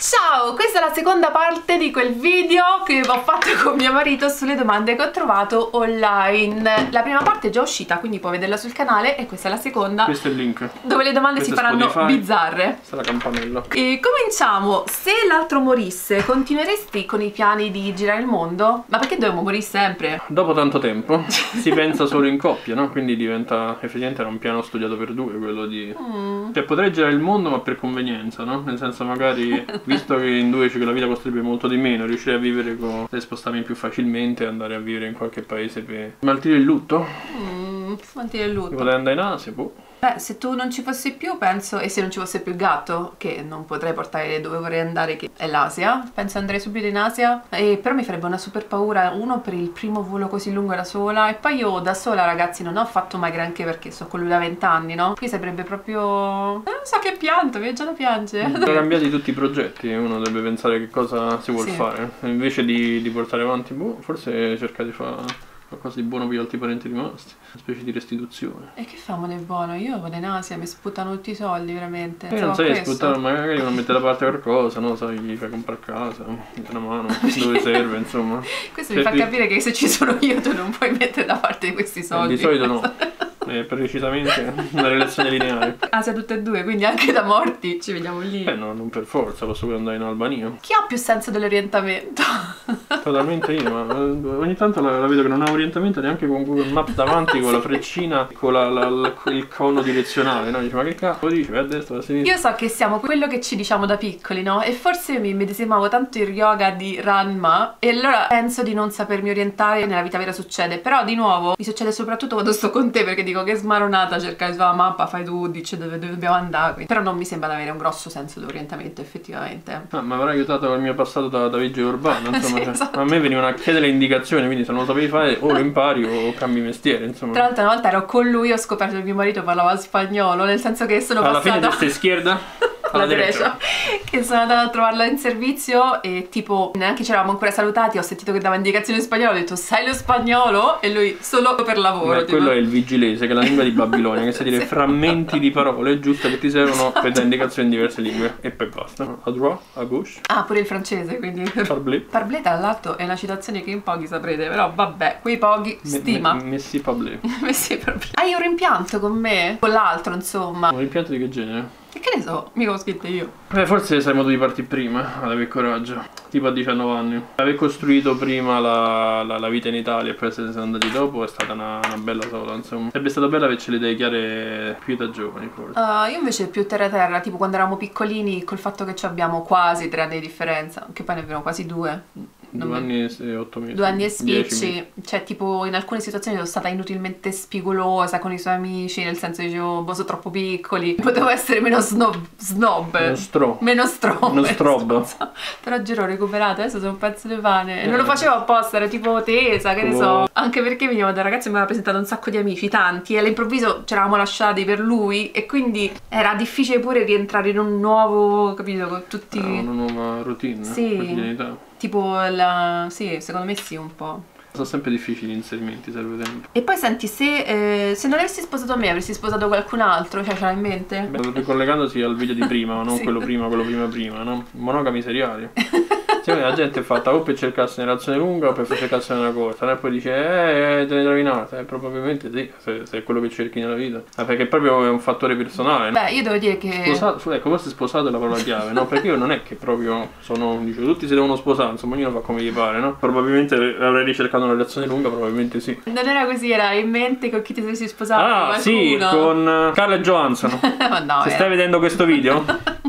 Ciao, questa è la seconda parte di quel video che ho fatto con mio marito sulle domande che ho trovato online. La prima parte è già uscita, quindi puoi vederla sul canale e questa è la seconda. Questo è il link. Dove le domande Questo si faranno Spotify. bizzarre. Questa è la campanella. E cominciamo. Se l'altro morisse, continueresti con i piani di girare il mondo? Ma perché dobbiamo morire sempre? Dopo tanto tempo si pensa solo in coppia, no? Quindi diventa effettivamente era un piano studiato per due quello di. Mm. Cioè potrei girare il mondo ma per convenienza, no? Nel senso magari, visto che in due dice che la vita costerebbe molto di meno, riuscirei a vivere con dei spostamenti più facilmente e andare a vivere in qualche paese per smaltire il lutto. Mm, mantiene il lutto. Potrei andare in Asia, boh. Beh, se tu non ci fossi più, penso, e se non ci fosse più il gatto, che non potrei portare dove vorrei andare, che è l'Asia, penso andrei subito in Asia, e però mi farebbe una super paura, uno per il primo volo così lungo da sola, e poi io da sola, ragazzi, non ho fatto mai granché perché so con lui da vent'anni, no? Qui sarebbe proprio... Non so che pianto, mi è già da piangere. Sono cambiati tutti i progetti, uno deve pensare che cosa si vuole Sì. fare. Invece di, di portare avanti, boh, forse cercare di fare qualcosa di buono per gli altri parenti rimasti, una specie di restituzione. E che famo nel buono? Io vado in Asia, mi sputano tutti i soldi, veramente. E non Pensavo a sai sfruttare, magari uno mette da parte qualcosa, no? Sai, gli fai comprare casa, dai una mano, dove serve, insomma. Questo Cioè, mi fa di- capire che se ci sono io tu non puoi mettere da parte questi soldi. Di solito no. È precisamente una relazione lineare. Asia tutte e due, quindi anche da morti ci vediamo lì. Beh, no, non per forza, posso pure andare in Albania. Chi ha più senso dell'orientamento? Totalmente io, ma eh, ogni tanto la, la vedo che non ha orientamento neanche con Google Maps davanti, con la freccina, con la- la- il cono direzionale, no? Dice, ma che cazzo dici? Vai a destra, vai a sinistra. Io so che siamo quello che ci diciamo da piccoli, no? E forse io mi medesimavo tanto il yoga di Ranma e allora penso di non sapermi orientare nella vita vera succede. Però di nuovo mi succede soprattutto quando sto con te perché dico che smaronata cercare sulla mappa, fai tu, dici dove, dove dobbiamo andare. quindi- Però non mi sembra di avere un grosso senso di orientamento effettivamente. Ah, ma avrà aiutato col mio passato da, da vigile urbano, insomma. Sì, cioè, esatto. A me venivano a chiedere le indicazioni, quindi se non lo sapevi fare o lo impari o cambi mestiere, insomma. Tra l'altro una volta ero con lui, ho scoperto che mio marito parlava spagnolo, nel senso che sono Alla fine passata... testa schierda, destra. Grecia che sono andata a trovarla in servizio e tipo neanche ci eravamo ancora salutati ho sentito che dava indicazioni in spagnolo ho detto sai lo spagnolo e lui solo per lavoro Beh, quello è il vigilese, che è la lingua di Babilonia, che sa dire Sì. frammenti di parole giuste che ti servono per dare indicazioni in diverse lingue. E poi basta. A droit, a gauche, ah pure il francese quindi parblé. Parblé tra l'altro è una citazione che in pochi saprete però vabbè quei pochi Me- stima me- Messi parblé. Messi Parblé. hai un rimpianto con me? con l'altro insomma Un rimpianto di che genere? E che ne so mica ho scritto io Beh, forse saremmo dovuti partire prima ad avere coraggio, tipo a 19 anni. Aver costruito prima la, la- la vita in Italia e poi essere andati dopo è stata una, una bella sola, insomma. Sarebbe stato bello averci le idee chiare più da giovani, forse. Uh, io invece più terra terra, tipo quando eravamo piccolini, col fatto che ci abbiamo quasi tre anni di differenza, che poi ne abbiamo quasi due. Due anni e otto mesi. Due anni e spicci, cioè tipo in alcune situazioni sono stata inutilmente spigolosa con i suoi amici, nel senso dicevo, boh, sono troppo piccoli, potevo essere meno snob, snob. Uno stro. Meno strobo. Uno strobo. Però giro ho recuperato, adesso sono un pezzo di pane. E non Eh. lo facevo apposta, ero tipo tesa, che ne so. Anche perché venivo da ragazzi e mi aveva presentato un sacco di amici, tanti, e all'improvviso ci eravamo lasciati per lui e quindi era difficile pure rientrare in un nuovo, capito, con tutti... Ah, una nuova routine, Sì. quotidianità. Tipo la... sì, secondo me sì un po'. Sono sempre difficili gli inserimenti, serve tempo. E poi senti, se, eh, se non avessi sposato me, avresti sposato qualcun altro, cioè ce l'hai in mente? Beh, ricollegandosi al video di prima, ma non Sì. quello prima, quello prima prima, no? Monogami seriali. Cioè, la gente è fatta o per cercarsi una relazione lunga o per cercarsi una corta, e poi dice, eh, eh, te ne trovi un'altra. Eh, probabilmente sì, se, se è quello che cerchi nella vita. Ma perché proprio è un fattore personale, no? Beh, io devo dire che... Sposato, ecco, forse sposato è la parola chiave, no? Perché io non è che proprio sono, dice, tutti si devono sposare, insomma, ognuno fa come gli pare, no? Probabilmente avrei ricercato una relazione lunga, probabilmente sì. Non era così, era in mente con chi ti saresti sposato? Ah, sì, con eh, Carla Johansson. Ma no, Se era- stai vedendo questo video,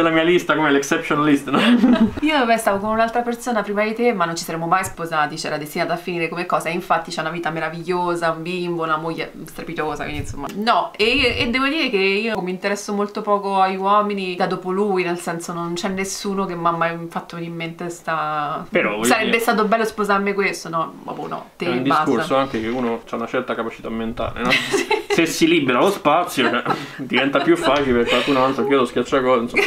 sulla mia lista come l'exception list, no? Io vabbè stavo con un'altra persona prima di te, ma non ci saremmo mai sposati, c'era destinata a finire come cosa. E infatti c'ha una vita meravigliosa, un bimbo, una moglie strepitosa, quindi insomma. No, e, e devo dire che io mi interesso molto poco ai uomini da dopo lui, nel senso non c'è nessuno che mi ha mai fatto in mente sta. Però, Sarebbe dire- stato bello sposarmi questo, no? Vabbè no, te È un basta. discorso anche che uno ha una certa capacità mentale, no? Se se si libera lo spazio cioè, diventa più facile per qualcun altro che io lo schiacciacolla insomma.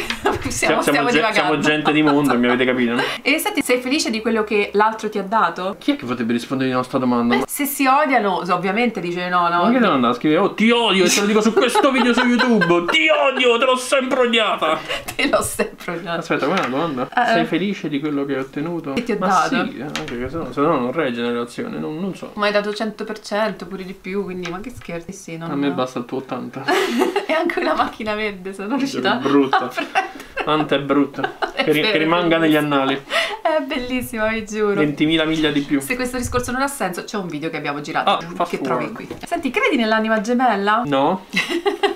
Siamo, siamo, stiamo ge- siamo gente di mondo mi avete capito no? E senti, sei felice di quello che l'altro ti ha dato? chi è che potrebbe rispondere di nostra domanda? Beh, se si odiano, ovviamente dice no, no. ma che devo andare a scrivere oh ti odio e te lo dico su questo video su youtube ti odio te l'ho sempre odiata Te l'ho sempre odiato. aspetta qual è la domanda? Eh, sei eh. felice di quello che hai ottenuto? Che ti ho ma dato? sì anche che se no, se no non regge una relazione non, non so Ma hai dato 100% pure di più, quindi ma che scherzi, sì, non a me basta il tuo 80 E anche una macchina verde, sono riuscita brutta. a prendere. Tanta è brutta È che, ri- che rimanga negli bellissimo. annali È bellissima, vi giuro. 20.000 miglia di più Se questo discorso non ha senso, c'è un video che abbiamo girato Ah, che fast trovi qui. Senti, credi nell'anima gemella? No.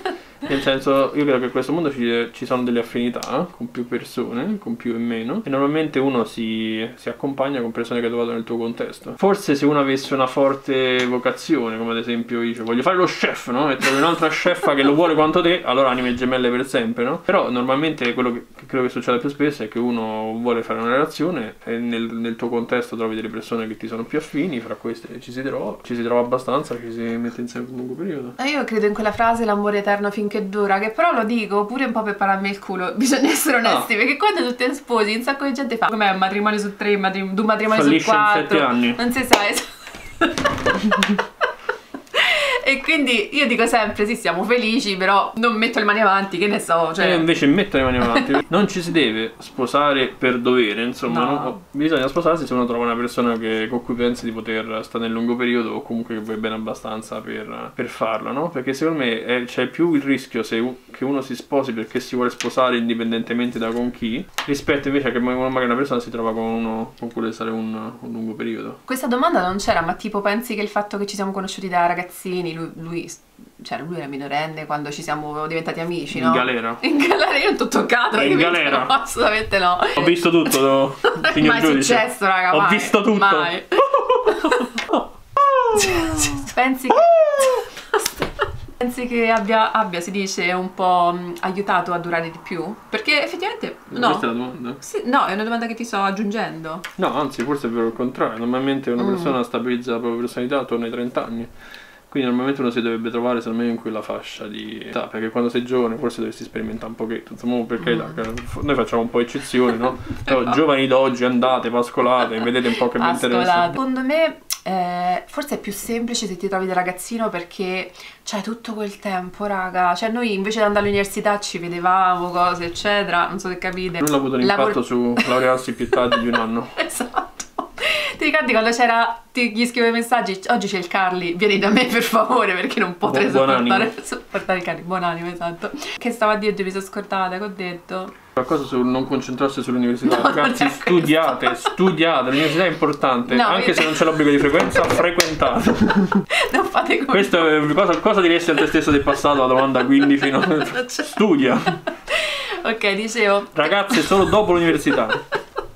Nel senso, io credo che in questo mondo ci, ci sono delle affinità con più persone, con più e meno, e normalmente uno si, si accompagna con persone che hai trovato nel tuo contesto. Forse se uno avesse una forte vocazione, come ad esempio io dice voglio fare lo chef, no? E trovi un'altra chef che lo vuole quanto te, allora anime gemelle per sempre, no? Però normalmente quello che, che credo che succeda più spesso è che uno vuole fare una relazione e nel, nel tuo contesto trovi delle persone che ti sono più affini, fra queste ci si trova, ci si trova abbastanza, ci si mette insieme per un lungo periodo. Eh, Io credo in quella frase l'amore eterno finché dura, che però lo dico pure un po' per pararmi il culo. Bisogna essere onesti, Ah. perché quando tu ti sposi, un sacco di gente fa come un matrimonio su tre, matrim- due matrimoni su Fallisce in quattro. Non si sa. esatto. e quindi io dico sempre, sì, siamo felici, però non metto le mani avanti, che ne so. Cioè... Io invece metto le mani avanti. non ci si deve sposare per dovere, insomma, No. no? bisogna sposarsi se uno trova una persona che- con cui pensi di poter stare nel lungo periodo o comunque che vuoi bene abbastanza per, per farlo, no? Perché secondo me è- c'è più il rischio se che uno si sposi perché si vuole sposare indipendentemente da con chi, rispetto invece a che ma- magari una persona si trova con uno con cui vuole stare un, un lungo periodo. Questa domanda non c'era, ma tipo pensi che il fatto che ci siamo conosciuti da ragazzini, lui, lui, cioè lui era minorenne quando ci siamo diventati amici, no? In galera. In galera io non ti ho toccato. In galera. No, assolutamente no. Ho visto tutto, no? signor mai giudice. successo, raga. Ho mai, visto tutto. Mai. pensi che... Pensi che abbia, abbia, si dice, un po' mh, aiutato a durare di più? Perché effettivamente no. Questa è la domanda. Sì, no, è una domanda che ti sto aggiungendo. No, anzi, forse è vero il contrario. Normalmente una Mm. persona stabilizza la propria personalità attorno ai 30 anni. Quindi normalmente uno si dovrebbe trovare secondo me in quella fascia di età, perché quando sei giovane forse dovresti sperimentare un pochetto. Insomma, per carità, Mm. noi facciamo un po' eccezioni, no? Però giovani d'oggi andate, pascolate, vedete un po' che vi interessa. Secondo me eh, forse è più semplice se ti trovi da ragazzino perché c'hai tutto quel tempo, raga. Cioè noi invece di andare all'università ci vedevamo, cose, eccetera. Non so se capite. Non ha avuto un Lavor- impatto su laurearsi più tardi di un anno. Esatto. Ti ricordi quando c'era, ti, gli scrivevo i messaggi, oggi c'è il Carli, vieni da me per favore perché non potrei Bu- sopportare, sopportare il Carli, buonanimo, esatto. Che stavo a dirti, mi sono scordata, che ho detto? Qualcosa sul non concentrarsi sull'università. No, Ragazzi, studiate, studiate, l'università è importante. No, anche se non c'è l'obbligo di frequenza, frequentate. Non fate come... Questo è cosa, cosa diresti a te stesso del passato? La domanda 15 no? c'è. Studia. Ok, dicevo, Ragazze, solo dopo l'università.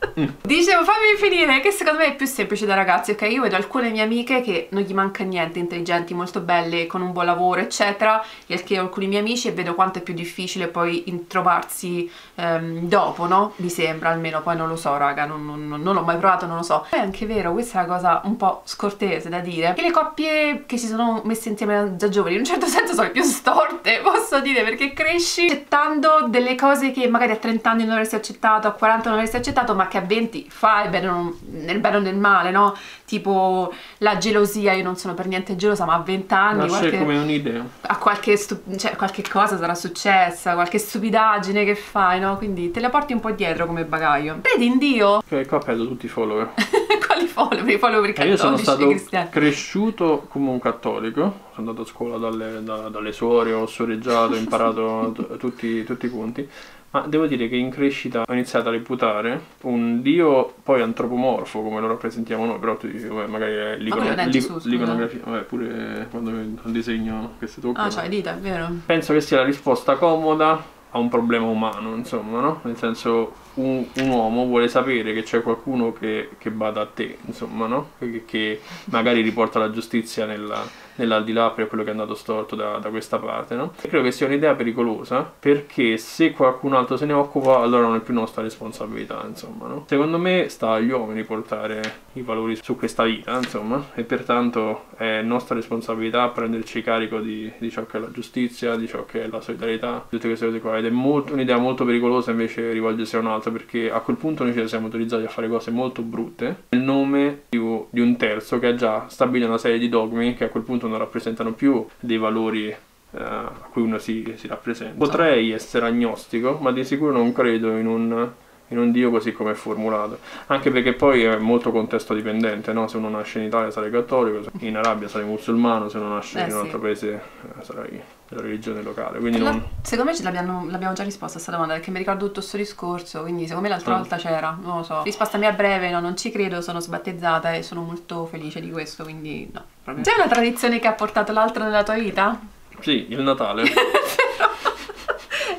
Dicevo, fammi finire, che secondo me è più semplice da ragazzi, ok? Io vedo alcune mie amiche che non gli manca niente, intelligenti, molto belle, con un buon lavoro, eccetera, e anche alcuni miei amici e vedo quanto è più difficile poi trovarsi ehm, dopo, no? Mi sembra, almeno, poi non lo so, raga, non, non- non- l'ho mai provato, non lo so. È anche vero, questa è una cosa un po' scortese da dire, che le coppie che si sono messe insieme da giovani, in un certo senso sono più storte, posso dire, perché cresci accettando delle cose che magari a 30 anni non avresti accettato, a 40 non avresti accettato, ma che a 20 fai bene non- nel bene o nel male, no? Tipo la gelosia, io non sono per niente gelosa, ma a 20 anni Nasce qualche, come un'idea. a qualche, cioè, qualche cosa sarà successa, qualche stupidaggine che fai, no? Quindi te la porti un po' dietro come bagaglio. Credi in Dio? Che qua perdo tutti i follower. Quali follower? I follower E io sono cattolici, stato cresciuto come un cattolico. Sono andato a scuola dalle, da- dalle suore, ho soreggiato, ho imparato tutti, tutti i punti. Ma devo dire che in crescita ho iniziato a reputare un dio poi antropomorfo come lo rappresentiamo noi, però tu dici, vabbè, magari è l'iconografia, vabbè, pure quando il disegno che si tocca. Ah, le dita, è vero? Penso che sia la risposta comoda a un problema umano, insomma, no? Nel senso, un, un uomo vuole sapere che c'è qualcuno che, che bada a te, insomma, no? Che, che magari riporta la giustizia nella, nell'aldilà per quello che è andato storto da, da questa parte, no? Credo che sia un'idea pericolosa perché se qualcun altro se ne occupa allora non è più nostra responsabilità, insomma, no? Secondo me sta agli uomini portare i valori su questa vita, insomma, e pertanto è nostra responsabilità prenderci carico di, di ciò che è la giustizia, di ciò che è la solidarietà, tutte queste cose qua. Ed è un'idea molto pericolosa invece rivolgersi a un altro perché a quel punto noi ci siamo autorizzati a fare cose molto brutte nel nome di, di un terzo che ha già stabilito una serie di dogmi che a quel punto non rappresentano più dei valori Uh, a cui uno si, si, rappresenta. Potrei essere agnostico, ma di sicuro non credo in un, in un Dio così come è formulato. Anche perché poi è molto contesto dipendente, no? Se uno nasce in Italia sarai cattolico, in Arabia sarai musulmano, se uno nasce eh, in un altro paese eh, sarai della religione locale. Quindi La, non... Secondo me l'abbiamo, l'abbiamo, già risposto a questa domanda perché mi ricordo tutto questo discorso, quindi secondo me l'altra ah. volta c'era, non lo so. Risposta mia breve, no, non ci credo, sono sbattezzata e sono molto felice di questo, quindi no. Proprio. C'è una tradizione che ha portato l'altro nella tua vita? Sì, il Natale.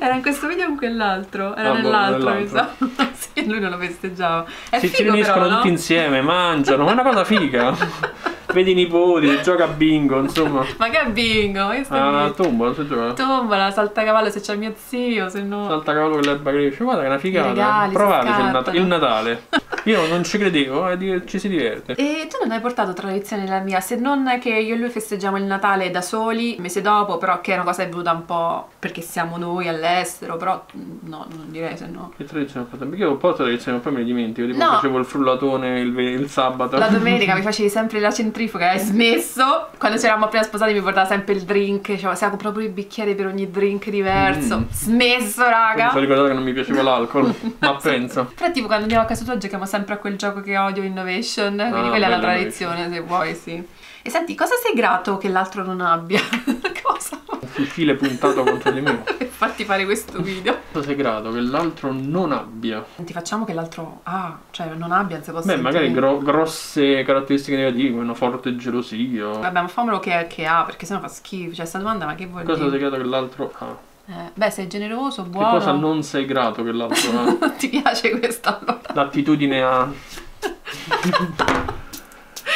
Era in questo video o in quell'altro? Era ah, nell'altro, boh, mi sa. sì, lui non lo festeggiava. È si riuniscono però, tutti no? insieme, mangiano, ma è una cosa figa. Vedi i nipoti, gioca a bingo, insomma. Ma che bingo? Io ah, tombola, se gioca. Tombola, saltacavallo se c'è mio zio, se no... Saltacavallo con l'erba cresce. Guarda che è una figata. Regali, Provateci il, Nat- il Natale. Io non ci credevo, eh, ci si diverte. E tu non hai portato tradizione nella mia, se non che io e lui festeggiamo il Natale da soli, mese dopo, però che è una cosa è venuta un po' perché siamo noi all'estero, però no, non direi se no. Che tradizione ho fatto? Perché io ho portato tradizione, poi me ne dimentico, tipo no. facevo il frullatone il, il sabato. La domenica mi facevi sempre la centrifuga, hai smesso. Quando ci eravamo appena sposati mi portava sempre il drink, cioè, siamo proprio i bicchieri per ogni drink diverso. Mm. Smesso, raga. Mi sono ricordato che non mi piaceva l'alcol, ma penso. Però tipo quando andiamo a casa tua giochiamo sempre a quel gioco che odio, Innovation, quindi ah, quella è la tradizione, se vuoi, sì. E senti, cosa sei grato che l'altro non abbia? cosa? Un fucile puntato contro di me. per farti fare questo video. Cosa sei grato che l'altro non abbia? Ti facciamo che l'altro ha, cioè non abbia, se posso Beh, magari gro grosse caratteristiche negative, una forte gelosia. Vabbè, ma fammelo che, che ha, perché sennò fa schifo. Cioè, questa domanda, ma che vuoi cosa dire? Cosa sei grato che l'altro ha? Eh, beh, sei generoso, buono. Che cosa non sei grato che l'altro ha? Ti piace questa allora? L'attitudine a...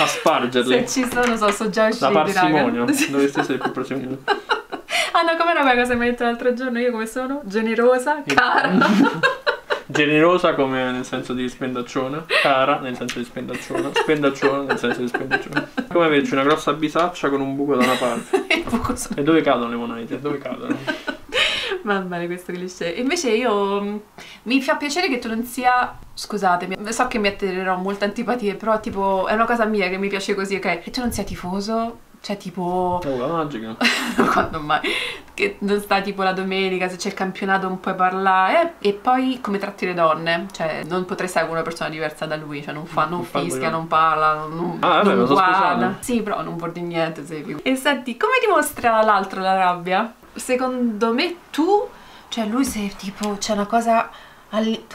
a spargerle. Se ci sono, so, so già usciti, La parsimonia, dovresti essere più parsimonioso. Ah no, com'era quella cosa che mi hai detto l'altro giorno? Io come sono? Generosa, cara. Generosa come nel senso di spendacciona, cara nel senso di spendacciona, spendacciona nel senso di spendacciona. Come averci una grossa bisaccia con un buco da una parte. e dove cadono le monete? Dove cadono? Va bene questo cliché. Invece io mm, mi fa piacere che tu non sia. Scusatemi, so che mi attirerò molte antipatie, però tipo è una cosa mia che mi piace così, ok? Che tu non sia tifoso cioè tipo... Oh, la magica. Quando mai? Che non sta tipo la domenica, se c'è il campionato non puoi parlare. E poi come tratti le donne. Cioè non potrei stare con una persona diversa da lui. Cioè non fa, non, non fischia, non parla, non, ah, vabbè, non guarda. Sì, però non vuol dire niente. Sei E senti, come dimostra l'altro la rabbia? Secondo me tu... Cioè lui sei tipo... C'è una cosa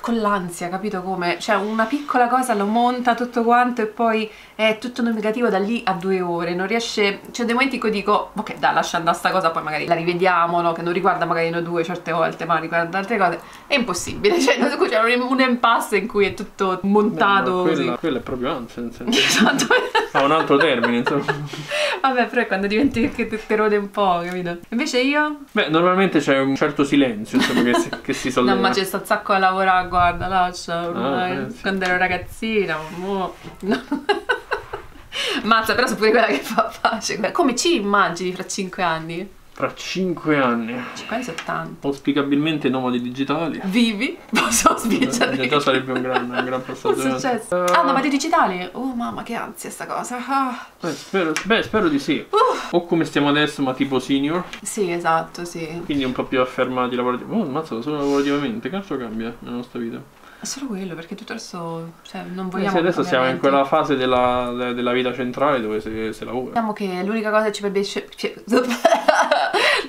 con l'ansia, capito come? Cioè una piccola cosa lo monta tutto quanto e poi è tutto negativo da lì a due ore, non riesce... C'è dei momenti in cui dico, ok dai lascia andare sta cosa, poi magari la rivediamo, no? Che non riguarda magari noi due certe volte, ma riguarda altre cose. È impossibile, cioè c'è un, un impasse in cui è tutto montato Beh, quella, quella, è proprio ansia, nel senso... Esatto. ha un altro termine, insomma. Vabbè, però è quando diventi che ti rode un po', capito? Invece io... Beh, normalmente c'è un certo silenzio, insomma, che si, che si solleva. No, ma c'è sta sacco lavorare, guarda, lascia, ormai, ah, eh, sì. quando ero ragazzina, mo. No. Mazza, però sono pure quella che fa pace. Come ci immagini fra 5 anni? Fra 5 anni. 5 anni 70. Auspicabilmente nomadi digitali. Vivi? Posso spiegare? In già sarebbe un gran, un gran passaggio. È successo? Uh, ah, nomadi digitali? Oh mamma che ansia sta cosa. Ah. Beh, spero, beh, spero di sì. Uh. O come stiamo adesso, ma tipo senior. Sì, esatto, sì. Quindi un po' più affermati lavorativamente. Oh, mazza, solo lavorativamente. Che altro cambia nella nostra vita? È solo quello, perché tutto il resto, cioè, non eh vogliamo... sì, adesso siamo in quella fase della, della vita centrale dove si, si lavora. Diciamo che l'unica cosa che ci piacerebbe...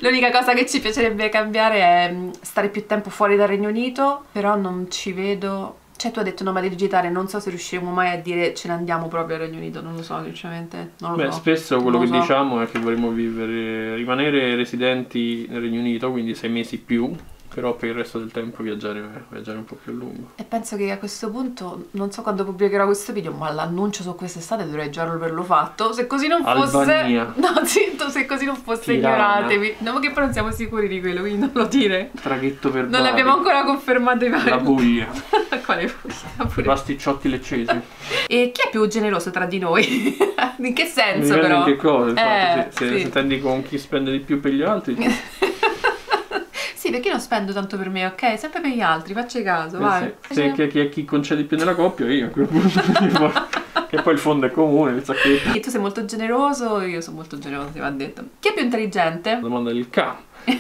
l'unica cosa che ci piacerebbe cambiare è mm, stare più tempo fuori dal Regno Unito, però non ci vedo... Cioè tu hai detto nomade digitale, non so se riusciremo mai a dire ce ne andiamo proprio al Regno Unito, non lo so sinceramente, non lo Beh, so. spesso quello che so. diciamo è che vorremmo vivere, rimanere residenti nel Regno Unito, quindi sei mesi più, Però per il resto del tempo viaggiare, viaggiare un po' più a lungo. E penso che a questo punto, non so quando pubblicherò questo video, ma l'annuncio su quest'estate dovrei già averlo fatto. Se così non fosse... Albania. No, zitto, se così non fosse, Tirana. ignoratemi. No, che però non siamo sicuri di quello, quindi non lo dire. Traghetto per Non l'abbiamo ancora confermato i vari. La Puglia. Quale Puglia? I pasticciotti leccesi. E chi è più generoso tra di noi? In che senso però? in che cosa, infatti, Eh, se, se- sì. se intendi con chi spende di più per gli altri, perché non spendo tanto per me, ok? Sempre per gli altri, facci caso, vai. se, se chi, chi, chi concede più nella coppia, io a quel punto. che poi il fondo è comune, il sacchetto. E tu sei molto generoso, io sono molto generosa, ti va detto. Chi è più intelligente? La domanda del K.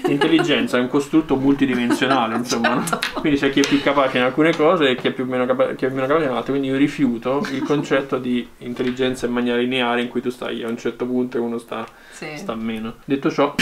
L'intelligenza è un costrutto multidimensionale, insomma, no? Certo. quindi c'è chi è più capace in alcune cose e chi è più meno, capa- chi è meno capace in altre. Quindi io rifiuto il concetto di intelligenza in maniera lineare in cui tu stai a un certo punto e uno sta, Sì. sta meno. Detto ciò,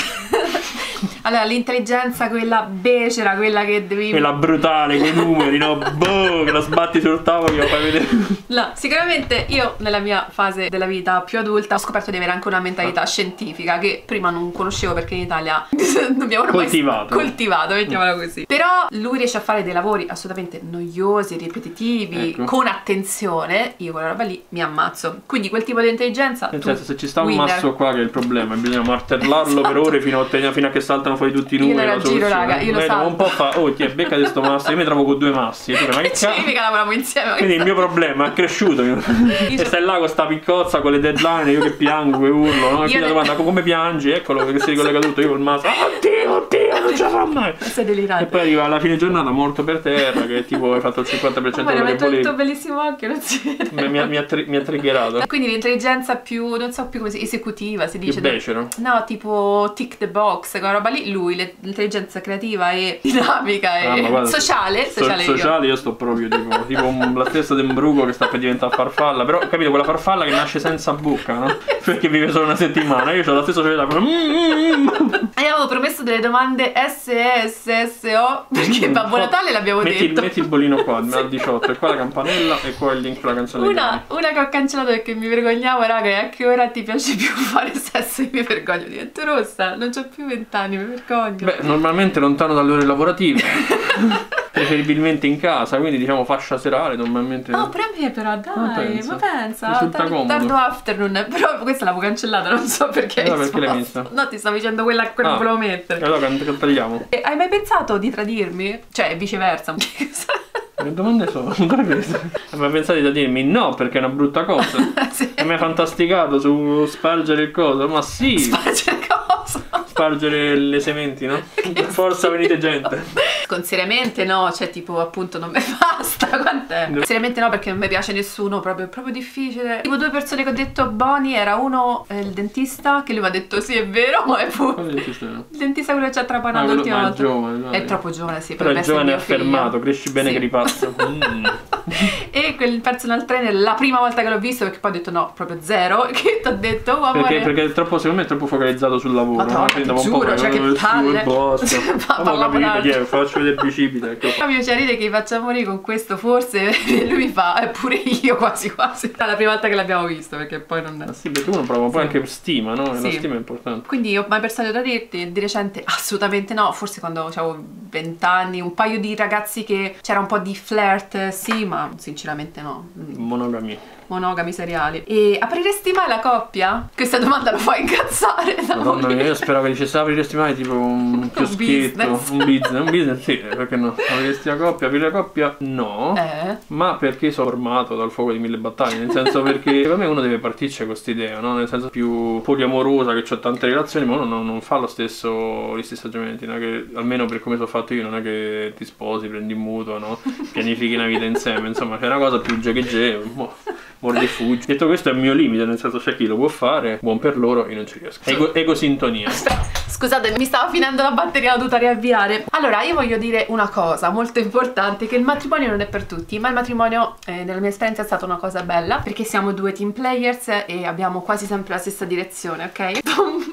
Allora, l'intelligenza, quella becera, quella che devi... quella brutale, quei numeri, no? Boh, che la sbatti sul tavolo, che lo fai vedere. No, sicuramente io nella mia fase della vita più adulta ho scoperto di avere anche una mentalità scientifica che prima non conoscevo perché in Italia non abbiamo mai Coltivato. coltivato, mettiamola così. Però lui riesce a fare dei lavori assolutamente noiosi, ripetitivi, Ecco. con attenzione, io quella roba lì mi ammazzo. Quindi quel tipo di intelligenza Nel senso, se ci sta un winner. masso qua che è il problema, bisogna martellarlo per Esatto. ore fino a, fino a che saltano fuori tutti i Io numeri. la raggiro, soluzione. raga, io lo salvo. un po' fa, oh, ti è becca di sto masso, io mi trovo con due massi. E tu ma che cazzo? significa lavoriamo insieme? Quindi il mio problema è cresciuto. e stai là con sta piccozza, con le deadline, io che piango, che urlo. No? E Io qui la domanda, come piangi? Eccolo che si ricollega tutto, io col maso. Oddio, oddio, non ce la farò mai. Sei E delirante. poi arriva alla fine giornata morto per terra, che tipo hai fatto il 50% di Ma che metto il tuo volevi. bellissimo occhio, non si vede. Mi, mi, mi ha, tri- mi ha triggerato. Quindi l'intelligenza più, non so più come si esecutiva si Più dice. becero. No, tipo tick the box, quella roba lì, lui, l'intelligenza creativa e dinamica e Ah, guarda, sociale, So- sociale io. sociale io sto proprio tipo, tipo un- la stessa di un bruco che sta per diventare farfalla. Però capito quella farfalla che nasce senza bocca, no? Perché vive solo una settimana. Io ho la stessa società. come, mm, mm, mm. E avevo promesso delle domande SESSO perché Babbo Natale l'abbiamo Mm. Metti, detto. metti il bolino qua, al 18, e qua la campanella e qua il link per la canzone Una, una che ho cancellato perché mi vergognavo, raga, e a che ora ti piace più fare sesso? Io mi vergogno, divento rossa, non ho più vent'anni, mi vergogno. Beh, normalmente lontano dalle ore lavorative. Preferibilmente in casa, quindi diciamo fascia serale normalmente. Oh, pure a me però, dai, Ma pensa. ma pensa, Risulta tar- tardo afternoon, però questa l'avevo cancellata, non so perché. Allora hai perché l'hai messa? No, ti stavo dicendo quella che non Ah. volevo mettere. allora tagliamo. E hai mai pensato di tradirmi? Cioè, viceversa. Le domande sono tra queste. Ma pensate da dirmi no perché è una brutta cosa. sì. E mi hai fantasticato su spargere il coso. Ma sì, Faccio cosa? Spargere le sementi, no? Forza venite gente. Con seriamente no, cioè tipo appunto non mi basta, quant'è? No. Seriamente no perché non mi piace nessuno, proprio, è proprio difficile. Tipo due persone che ho detto Boni, era uno eh, il dentista che lui mi ha detto sì è vero, ma è pure... Il dentista quello che ci ha Ah, trapanato quello- l'ultima è volta. giovane. È troppo giovane, sì. Però è giovane e affermato, cresci bene Sì. che ripazzo. Mm. E quel personal trainer, la prima volta che l'ho visto, perché poi ho detto no, proprio zero, che ti ho detto, oh amore... Perché, perché è troppo, secondo me è troppo focalizzato sul lavoro. Madonna, dopo un po' giuro, cioè, che palle. basta. Pa- Ma parla capite chi è? altro. Faccio vedere il bicipite. me piace ridere che facciamo morire con questo, forse lui mi fa, e pure io quasi quasi. È la prima volta che l'abbiamo visto, perché poi non è... Ah, sì, perché uno prova poi Sì. anche stima, no? E La Sì. stima è importante. Quindi ho mai pensato da dirti di recente? Assolutamente no, forse quando avevo 20 anni, un paio di ragazzi che c'era un po' di flirt, sì, ma sinceramente no. Mm, Monogamia. Monogami seriali. E apriresti mai la coppia? Questa domanda la fa incazzare. da Madonna morire. mia, io speravo che dicesse apriresti mai tipo un chioschetto, un business, un business sì, perché no? Apriresti la coppia, aprire la coppia? No. Eh? Ma perché sono formato dal fuoco di mille battaglie? Nel senso perché secondo me uno deve partirci con questa idea, no? Nel senso più poliamorosa che ho tante relazioni, ma uno non, non fa lo stesso, gli stessi ragionamenti, non è che, almeno per come sono fatto io, non è che ti sposi, prendi in mutuo, no? Pianifichi una vita insieme, insomma c'è una cosa più gege boh, e fuggi. Detto questo è il mio limite, nel senso c'è chi lo può fare, buon per loro, io non ci riesco. Ego, egosintonia. Scusate, mi stava finendo la batteria, l'ho dovuta riavviare. Allora, io voglio dire una cosa molto importante, che il matrimonio non è per tutti, ma il matrimonio eh, nella mia esperienza è stata una cosa bella, perché siamo due team players e abbiamo quasi sempre la stessa direzione, ok?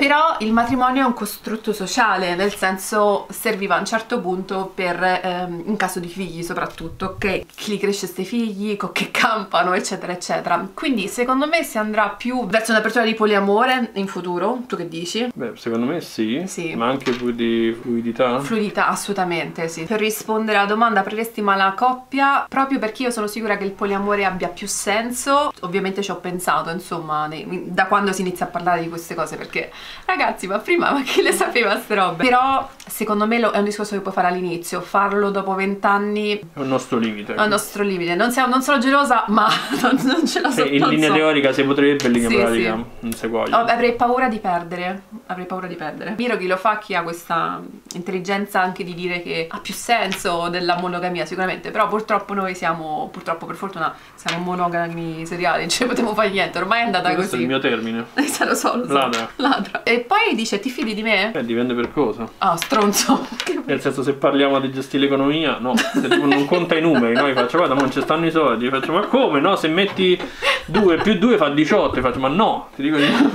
Però il matrimonio è un costrutto sociale, nel senso serviva a un certo punto per, ehm, in caso di figli soprattutto, ok? Chi cresce questi figli, con che campano, eccetera, eccetera. Quindi secondo me si andrà più verso un'apertura di poliamore in futuro, tu che dici? Beh, secondo Secondo me sì, Sì. ma anche più di fluidità. Fluidità, assolutamente sì. Per rispondere alla domanda, apriresti mai la coppia? Proprio perché io sono sicura che il poliamore abbia più senso. Ovviamente ci ho pensato, insomma, nei- da quando si inizia a parlare di queste cose, perché ragazzi, ma prima ma chi le sapeva queste robe? Però secondo me lo- è un discorso che puoi fare all'inizio, farlo dopo vent'anni è un nostro limite. è il nostro limite. Non, siamo- non sono gelosa, ma non, non ce la so. Eh, in linea so. teorica si potrebbe, in linea Sì, pratica sì. non si. Oh, avrei paura di perdere. Avrei paura di perdere. Miro chi lo fa, chi ha questa intelligenza anche di dire che ha più senso della monogamia, sicuramente. Però purtroppo noi siamo, purtroppo per fortuna, siamo monogami seriali, non ce ne potevo fare niente. Ormai è andata Questo è così. il mio termine. Se lo so, lo so. Ladra. Ladra. E poi dice: Ti fidi di me? Eh, dipende per cosa. Ah, stronzo. Nel senso, se parliamo di gestire l'economia, no. Se tu non conta i numeri, noi faccio, guarda, non ci stanno i soldi. Io faccio, ma come? No, se metti 2 più 2 fa 18. Io faccio, ma no, ti dico di no.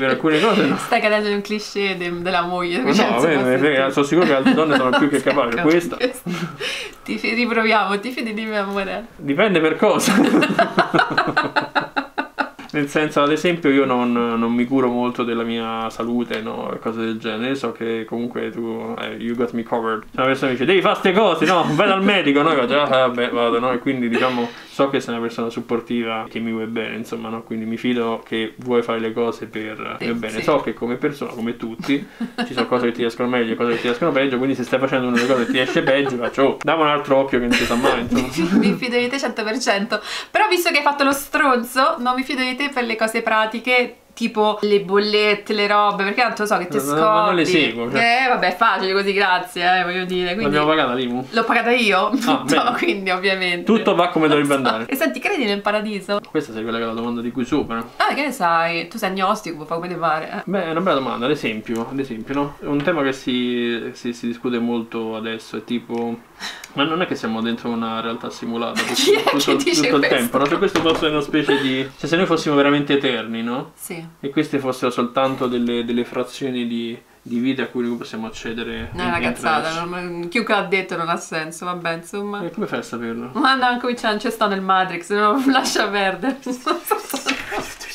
Per alcune cose no. Stai cadendo in un cliché de- della moglie. No, può me frega, sono sicuro che altre donne sono più che capaci. Questa Ti riproviamo, ti fidi di me, amore? dipende per cosa. Nel senso, ad esempio, io non, non mi curo molto della mia salute, no, cose del genere. So che comunque tu, eh, you got me covered. Se una persona mi dice, devi fare queste cose, no, vai dal medico, no, io faccio, ah, vabbè, vado, no, e quindi diciamo, so che sei una persona supportiva che mi vuoi bene, insomma, no, quindi mi fido che vuoi fare le cose per Sì, il bene. sì. So che come persona, come tutti, ci sono cose che ti escono meglio e cose che ti escono peggio, quindi se stai facendo una delle cose che ti esce peggio, faccio, oh, dammi un altro occhio che non si sa mai, insomma. mi fido di te 100%. Però visto che hai fatto lo stronzo, non mi fido di te per le cose pratiche. Tipo le bollette, le robe, perché tanto so che ti scopri. ma non le seguo, cioè. Eh, vabbè, è facile così, grazie, eh, voglio dire. Quindi... L'abbiamo pagata l'IMU? L'ho pagata io, Ah, bene. quindi ovviamente. Tutto va come dovrebbe so. andare. E senti, credi nel paradiso? Questa sei quella che è la domanda di qui sopra. Ah, che ne sai? Tu sei agnostico, fa come ti pare. eh. Beh, è una bella domanda, ad esempio, ad esempio, no? Un tema che si, si- si discute molto adesso è tipo... Ma non è che siamo dentro una realtà simulata tutto, è tutto- tutto il questo? tempo, no? Cioè questo fosse una specie di... Cioè se noi fossimo veramente eterni, no? Sì. E queste fossero soltanto delle, delle frazioni di, di vita a cui noi possiamo accedere. Non è una cazzata, non- chiunque l'ha detto non ha senso, vabbè, insomma. E come fai a saperlo? Ma no, cominciare, non c'è sta nel Matrix, no, lascia perdere.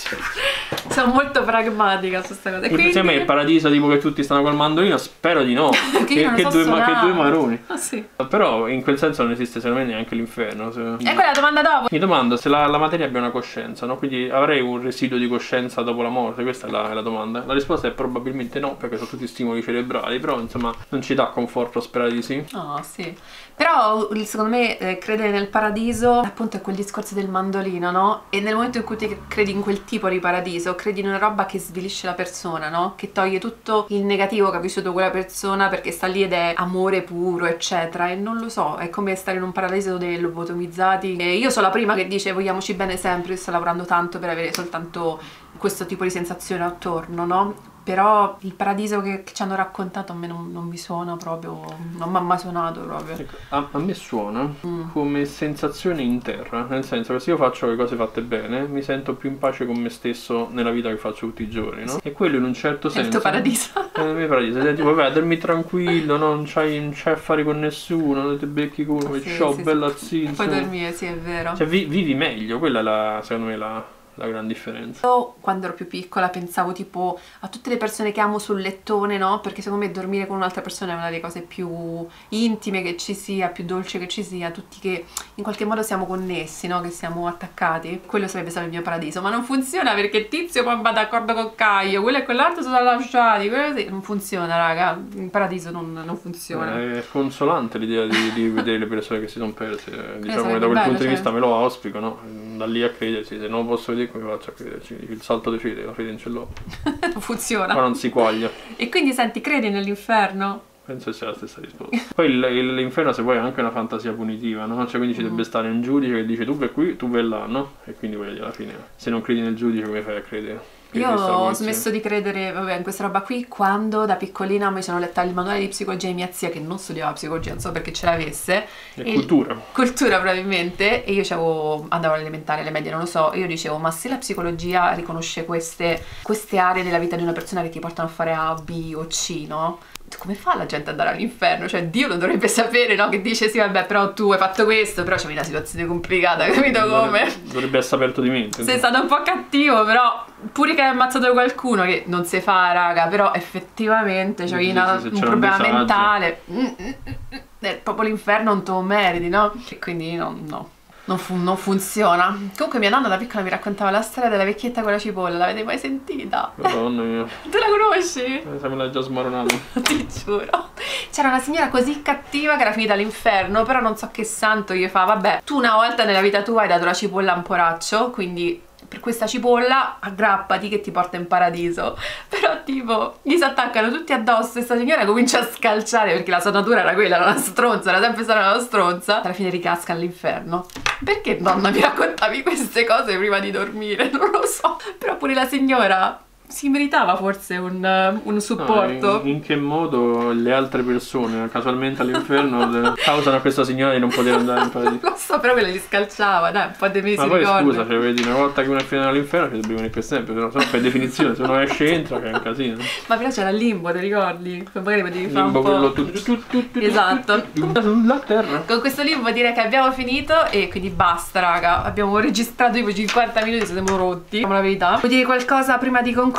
Sono molto pragmatica su questa cosa. E Quindi... Insieme il paradiso tipo che tutti stanno col mandolino, spero di no. Che non so due, ma- che due maroni. Ah, sì. Però in quel senso non esiste secondo me neanche l'inferno. se- E quella è la domanda dopo. Mi domando se la, la materia abbia una coscienza, no? Quindi avrei un residuo di coscienza dopo la morte? Questa è la, è la domanda. La risposta è probabilmente no, perché sono tutti stimoli cerebrali, però insomma non ci dà conforto sperare di sì. Oh, sì. Però secondo me eh, credere nel paradiso appunto è quel discorso del mandolino, no? E nel momento in cui ti credi in quel tipo di paradiso, credi in una roba che svilisce la persona, no? Che toglie tutto il negativo che ha vissuto quella persona perché sta lì ed è amore puro, eccetera. E non lo so, è come stare in un paradiso dei lobotomizzati. E io sono la prima che dice vogliamoci bene sempre, io sto lavorando tanto per avere soltanto questo tipo di sensazione attorno, no? Però il paradiso che, che ci hanno raccontato a me non, non mi suona proprio, non mi ha mai suonato proprio. Ecco, a, a me suona Mm. come sensazione in terra, nel senso che se io faccio le cose fatte bene, mi sento più in pace con me stesso nella vita che faccio tutti i giorni, no? E quello in un certo È senso... il tuo paradiso. È il mio paradiso, tipo, vabbè, dormi tranquillo, no? non c'hai non c'hai affari con nessuno, non ti becchi con uno, Sì, ciao, sì, sì. bella zia. Puoi insomma. dormire, sì, è vero. Cioè, vi- vivi meglio, quella è la, secondo me la, la gran differenza. Io quando ero più piccola pensavo tipo a tutte le persone che amo sul lettone, no? Perché secondo me dormire con un'altra persona è una delle cose più intime che ci sia, più dolce che ci sia, tutti che in qualche modo siamo connessi, no? Che siamo attaccati. Quello sarebbe stato il mio paradiso, ma non funziona perché tizio poi va d'accordo con Caio, quello e quell'altro sono lasciati, quello sì. non funziona, raga. Il paradiso non, non funziona. È consolante l'idea di, di vedere le persone che si sono perse. Diciamo che da quel bello, punto di cioè. vista me lo auspico, no? Da lì a credersi, se non posso vedere come faccio a crederci? Il salto di fede, la fede in ce l'ho. non funziona. Ma non si quaglia. E quindi senti, credi nell'inferno? Penso sia la stessa risposta. Poi l'inferno, se vuoi, è anche una fantasia punitiva, no? Cioè, quindi ci Mm. deve stare un giudice che dice tu vai qui, tu vai là, no? E quindi voglio dire, alla fine, se non credi nel giudice, come fai a credere? Io ho smesso di credere vabbè, in questa roba qui quando da piccolina mi sono letta il manuale di psicologia di mia zia che non studiava psicologia, non so perché ce l'avesse. E- cultura. Cultura probabilmente e io andavo all'elementare, alle medie, non lo so, e io dicevo ma se la psicologia riconosce queste, queste aree della vita di una persona che ti portano a fare A, B o C, no? Come fa la gente ad andare all'inferno? Cioè Dio lo dovrebbe sapere, no? Che dice sì vabbè però tu hai fatto questo, però c'è una situazione complicata, capito come? Dovrebbe, dovrebbe essere aperto di mente. Sei stato un po' cattivo, però pure che hai ammazzato qualcuno che non si fa, raga, però effettivamente c'avevi Sì, una- un un problema disagio. mentale. Mm, mm, mm, mm. Eh, proprio l'inferno non te lo meriti, no? E quindi no, no. Non, fu- non funziona. Comunque mia nonna da piccola mi raccontava la storia della vecchietta con la cipolla, l'avete mai sentita? Madonna mia, Te la conosci? Eh, se me l'hai già smaronato. Ti giuro. C'era una signora così cattiva che era finita all'inferno, però non so che santo gli fa. Vabbè, tu una volta nella vita tua hai dato la cipolla a un poraccio, quindi per questa cipolla aggrappati che ti porta in paradiso. Però tipo, gli si attaccano tutti addosso e sta signora comincia a scalciare perché la sua natura era quella, era una stronza, era sempre stata una stronza. Alla fine ricasca all'inferno. Perché nonna mi raccontavi queste cose prima di dormire? Non lo so. Però pure la signora si meritava forse un, eh, un No, supporto. in, in che modo le altre persone casualmente all'inferno causano a questa signora di non poter andare in paradiso? Lo so, però quella li scalciava, dai, un po' di mesi Ma poi ricordo. scusa, cioè, vedi, una volta che uno è finito all'inferno ci dobbiamo venire per sempre, se no, no per definizione, se uno esce e entra che è un casino. Ma però c'era il limbo, ti ricordi? Magari potevi fare un Limbo po'... quello tu, tu, tu, Esatto. sulla terra. Con questo limbo direi che abbiamo finito e quindi basta, raga. Abbiamo registrato tipo 50 minuti, siamo rotti. Diciamo la verità. Vuoi dire qualcosa prima di concludere?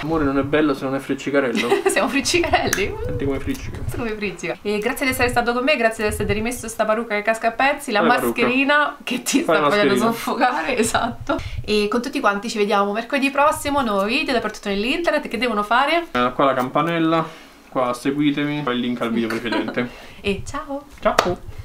L'amore non è bello se non è friccicarello. Siamo friccicarelli. Senti come friccica. Come friccica. E grazie di essere stato con me, grazie di essere rimesso sta parrucca che casca a pezzi, la Quale mascherina che ti Quale sta facendo soffocare, esatto. E con tutti quanti ci vediamo mercoledì prossimo, nuovo video dappertutto nell'internet che devono fare. Eh, qua la campanella, qua seguitemi, qua il link al video precedente. E ciao! Ciao!